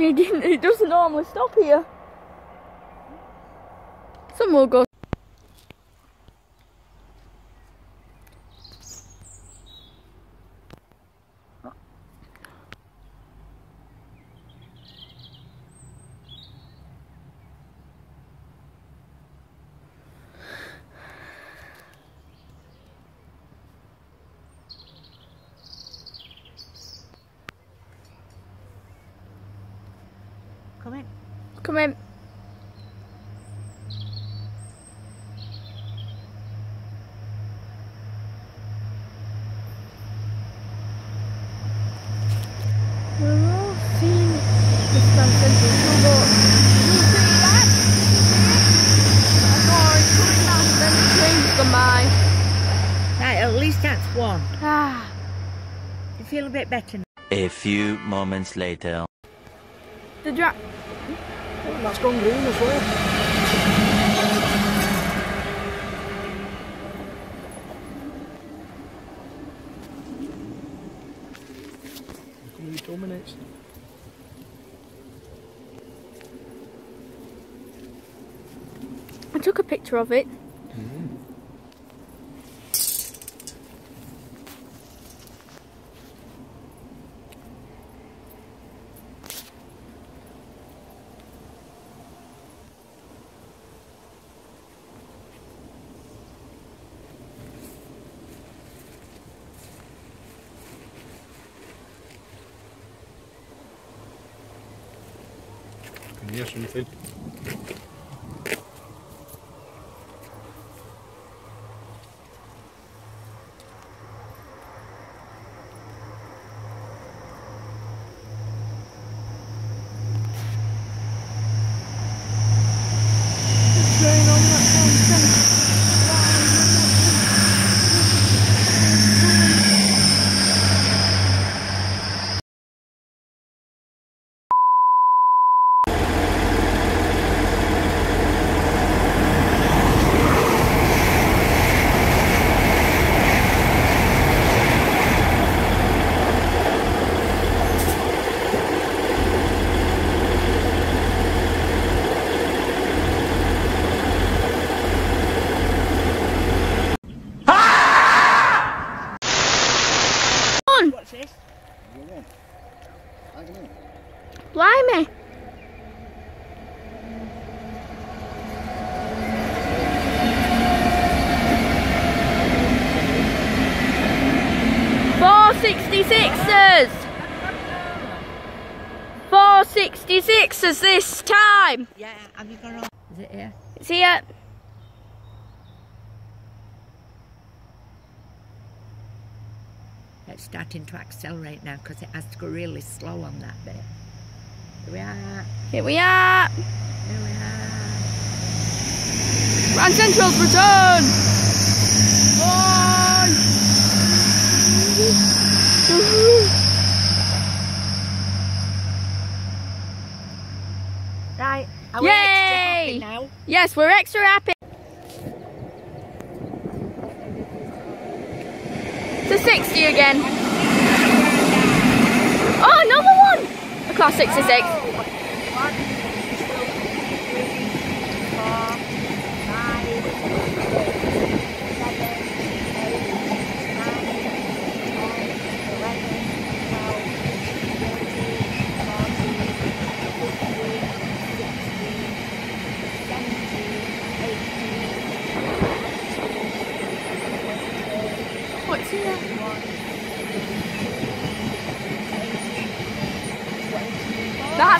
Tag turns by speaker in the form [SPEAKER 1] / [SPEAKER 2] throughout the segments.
[SPEAKER 1] He didn't. He doesn't normally stop here. Some will go.
[SPEAKER 2] Come in.
[SPEAKER 1] Come in. We're all seeing this Grand Central School, but you'll see that. I saw it coming down and then the train's gone by.
[SPEAKER 2] Right, at least that's one.
[SPEAKER 1] Ah,
[SPEAKER 2] You feel a bit better now.
[SPEAKER 3] A few moments later.
[SPEAKER 1] the dra-
[SPEAKER 4] That's gone green as well. Coming in two.
[SPEAKER 1] I took a picture of it. Ja,
[SPEAKER 2] schön hin.
[SPEAKER 1] Blimey! Four sixty sixes! Four sixty sixes this time!
[SPEAKER 2] Yeah, have you got on? Is it here?
[SPEAKER 1] It's here.
[SPEAKER 2] It's starting to accelerate now because it has to go really slow on that bit. Here we are.
[SPEAKER 1] Here we are.
[SPEAKER 2] Here we are.
[SPEAKER 1] Grand Central's return!
[SPEAKER 2] Right. Are we
[SPEAKER 1] Yay!
[SPEAKER 2] extra happy now?
[SPEAKER 1] Yes, we're extra happy. To 60 again. Oh! A class 66. What's here? That's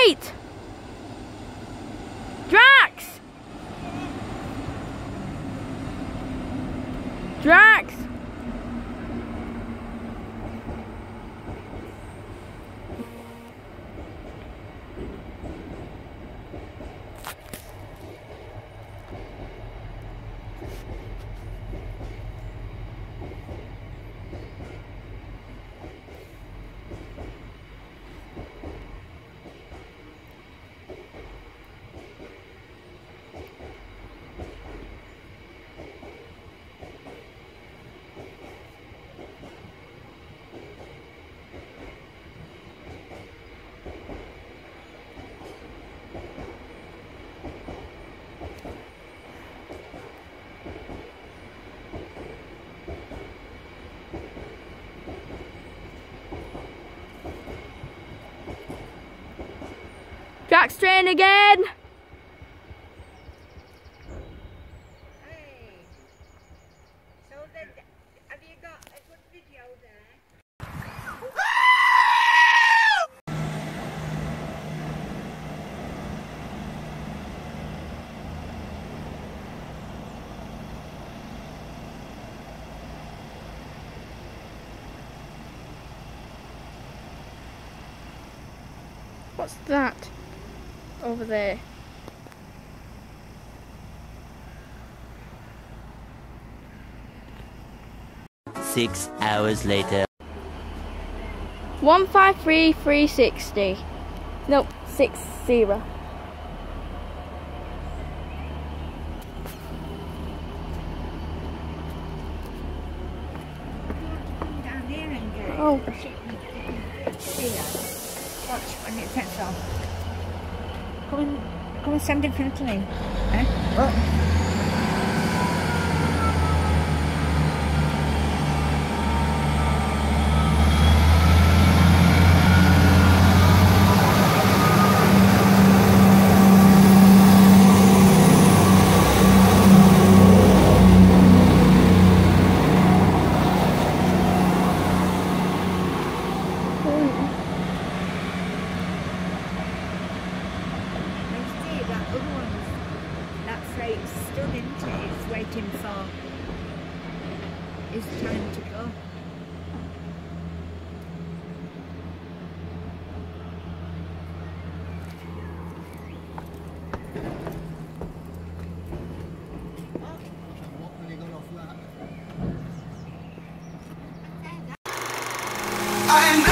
[SPEAKER 1] Freight. Drax. Drax. Jack Strain again.
[SPEAKER 2] Hey. So then, have you got a good video there?
[SPEAKER 1] What's that over there?
[SPEAKER 3] Six hours later.
[SPEAKER 1] One five three three sixty. Nope, six zero.
[SPEAKER 2] Come down here and get
[SPEAKER 1] Oh.
[SPEAKER 2] Watch when it sets off. começando de frente nele. Né? Ah. It, it's waiting for his time to go.
[SPEAKER 5] I know